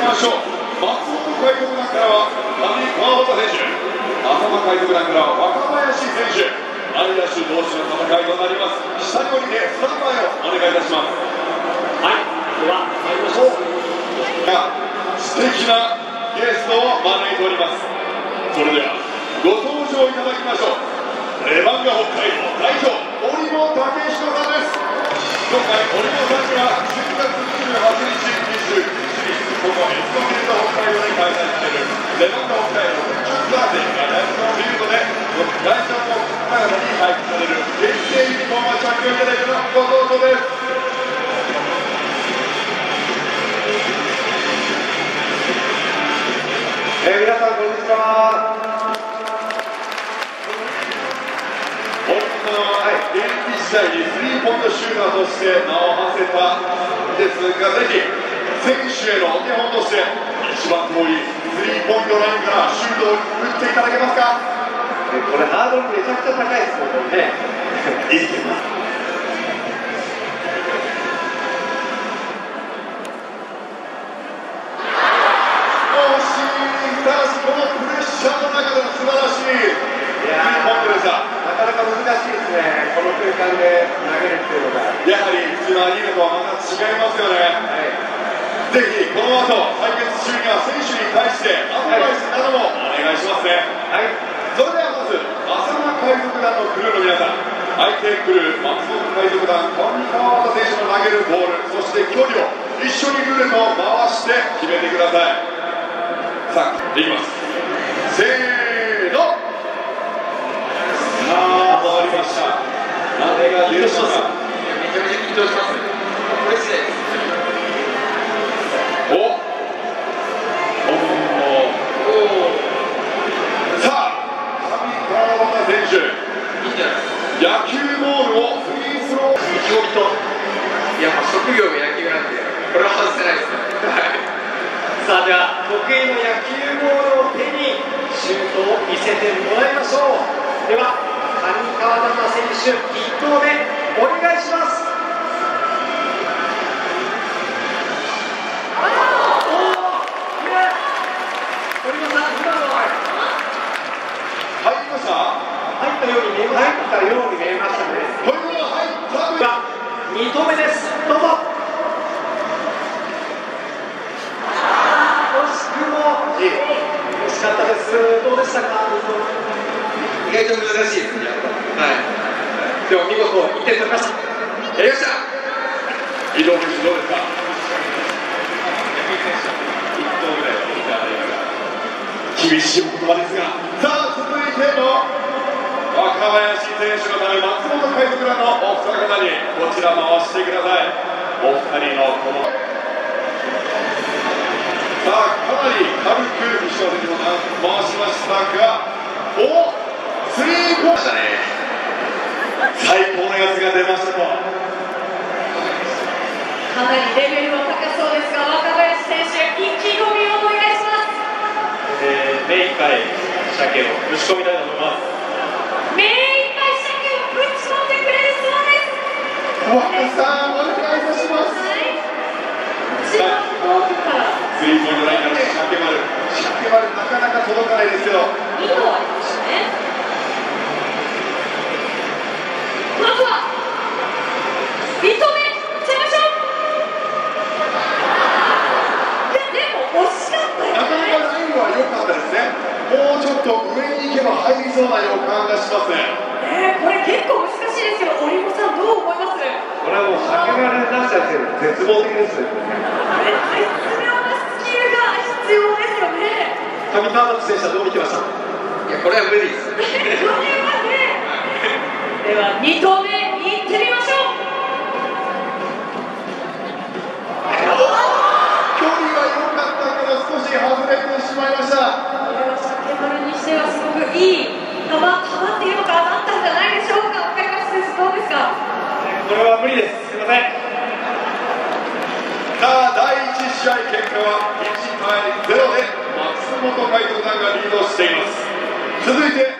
きましょう松本海賊団からは上川端選手浅間海賊団からは若林選手アイダッシュ同士の戦いとなります下に降りてスタンバイをお願いいたします。はいでは参りましょう素敵なゲストを招いておりますそれではご登場いただきましょうレバンガ北海道代表織茂武彦さんです今回織茂さんには配布される限定ユニフォームを着用いただいてのご登場ですえー、皆さんこんにちは。本当は現役時代にスリーポイントシューターとして名を馳せたですがぜひ選手へのお手本として一番遠いスリーポイントラインからシュートを打っていただけますか？これハードルめちゃくちゃ高いですよこれね。のプレッシャーの中での素晴らしい。スリーポイントでしたなかなか難しいですねこの空間で投げるっていうのが。はやはり普通のアリーナとはまた違いますよね。い。ぜひこの後対決中には選手に対してアドバイスなどもお願いしますね、はい。それでは団のクルーの皆さん相手クルー松本海賊団上川畑選手の投げるボールそして距離を一緒にルーレットを回して決めてくださいさあいきます。得意の野球ボールを手にシュートを見せてもらいましょう。では上川端選手1投目お願いします。入ったように見えましたね。これが入った。では2投目です。どうぞ惜しくも惜しかったですどうでしたか意外と難しいですね。はい。でも見事1点取りましたやりました。移動選手どうですか一投ぐらいは見てあります厳しい言葉ですがさあ続いての若林選手のため松本海賊団のお二方にこちら回してくださいお二人のこのさあかなり軽く西尾選手も回しましたがおスリーポイント最高のやつが出ました。とかなりレベルは高そうですが、若林選手、意気込みをお願いします。えー、目いっぱい鮭を込みたいと思います目いっぱい鮭をぶち込んでくれるそうです。若さんお願いいたしますはい。一番遠くからスリーポイントラインから鮭丸鮭丸なかなか届かないですよ2度ありましたね。まずは、1投目、いっちゃいましょう。いや、でも惜しかったよなかなね。かラインは良かったですねもうちょっと上に行けば入りそうな予感がしますねねこれ結構難しいですよ。織茂さん、どう思います？これはもう鮭丸出しちゃって絶望的ですよあれ、絶妙なスキルが必要ですよね。上川端選手はどう見てました？いや、これは無理です。これはね。では、2投目、いってみましょう。距離が良かったけど少し外れてしまいましたこれは竹丸にしてはすごくいい球、球っていうのかなったんじゃないでしょうか。わかります？です。どうですか？これは無理ですすいませんさあ第1試合結果は1対0で松本海斗さんがリードしています。続いて